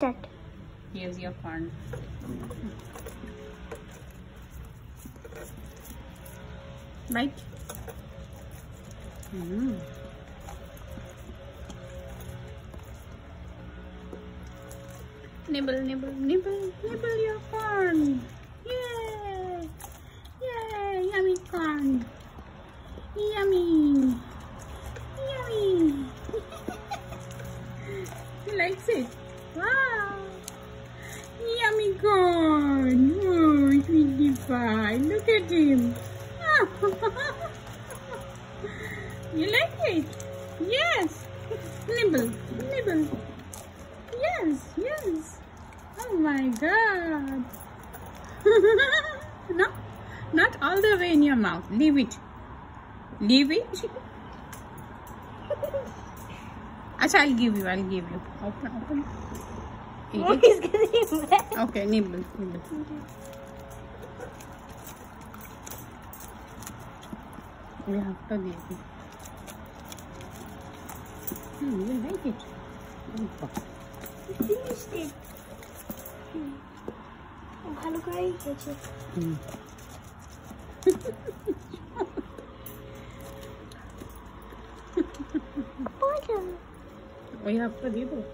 Start. Here's your corn. Right? Mm. Nibble, nibble, nibble, nibble your corn. Yay! Yay! Yummy corn. Yummy. Yummy. he likes it. Wow. Yummy corn. Oh, sweetie pie. Look at him. you like it? Yes. Nibble, nibble. Yes, yes. Oh my god. no, not all the way in your mouth. Leave it. Leave it. अच्छा I'll give you, I'll give you. Open, open. What is getting? Okay, nibble, nibble. We have to give you. Hmm, you like it? You finished it. Hmm. Oh, hello, guys. Catch it. Hmm. Bottom. We have to leave it.